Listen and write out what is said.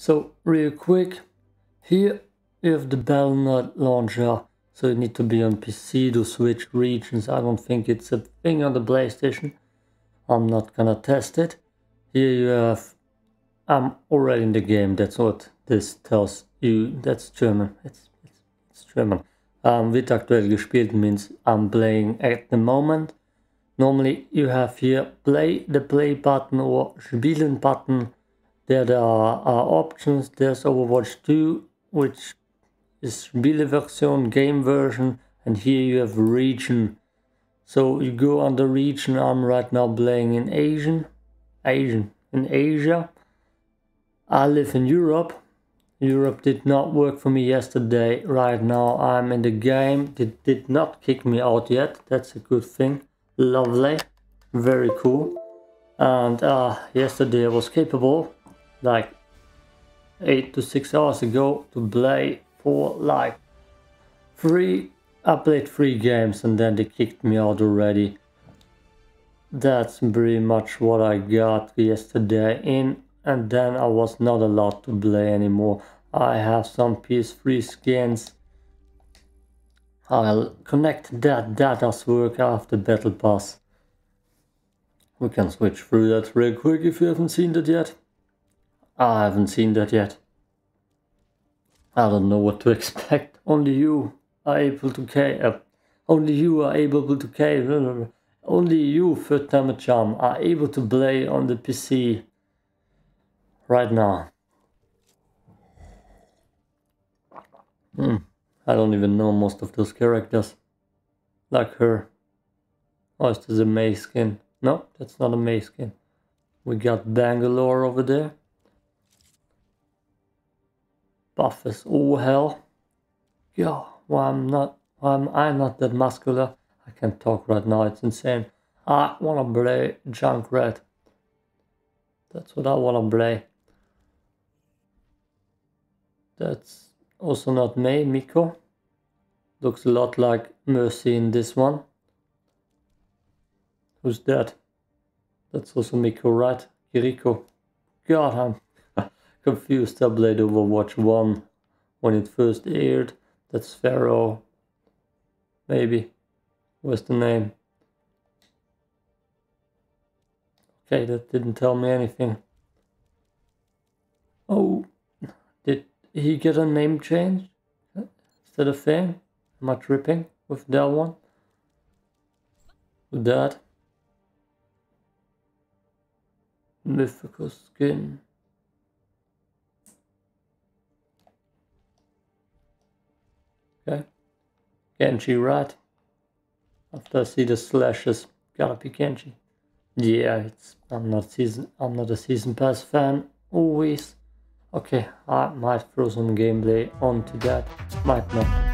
So real quick, here you have the Battle.net launcher. So you need to be on PC to switch regions. I don't think it's a thing on the PlayStation. I'm not gonna test it. Here you have, I'm already in the game. That's what this tells you. That's German. It's, it's, it's German. Um, wird aktuell gespielt means I'm playing at the moment. Normally you have here play the play button or spielen button. There, are, are options. There's Overwatch 2 which is Spiele version, game version and here you have region. So you go on the region. I'm right now playing in Asian, Asian, in Asia. I live in Europe. Europe did not work for me yesterday. Right now I'm in the game. It did not kick me out yet. That's a good thing. Lovely. Very cool. And uh, yesterday I was capable, like 8 to 6 hours ago, to play for like three, I played three games and then they kicked me out already. That's pretty much what I got yesterday in and then I was not allowed to play anymore. I have some PS3 skins I'll connect that data's work after Battle Pass. We can switch through that real quick if you haven't seen that yet. I haven't seen that yet. I don't know what to expect. Only you are able to care. Uh, only you are able to care. Only you, third time a charm, are able to play on the PC right now. Hmm. I don't even know most of those characters. Like her. Oh, is this a Mei skin? No, that's not a Mei skin. We got Bangalore over there. As all oh, hell. Yeah, well, I'm not, I'm, I'm not that muscular. I can't talk right now, it's insane. I wanna play Junkrat. That's what I wanna play. That's also not me, Miko. Looks a lot like Mercy in this one. Who's that? That's also Miko, right? Kiriko. God, I'm confused. Played Overwatch 1 when it first aired. That's Pharah. Maybe. What's the name? Okay, that didn't tell me anything. Oh, did he get a name change? That a thing? Am I tripping with that one? With that? Mythical skin. Okay. Genji, right? After I see the slashes, gotta be Genji. Yeah, it's I'm not season I'm not a season pass fan always. Okay, I might throw some gameplay onto that, might not.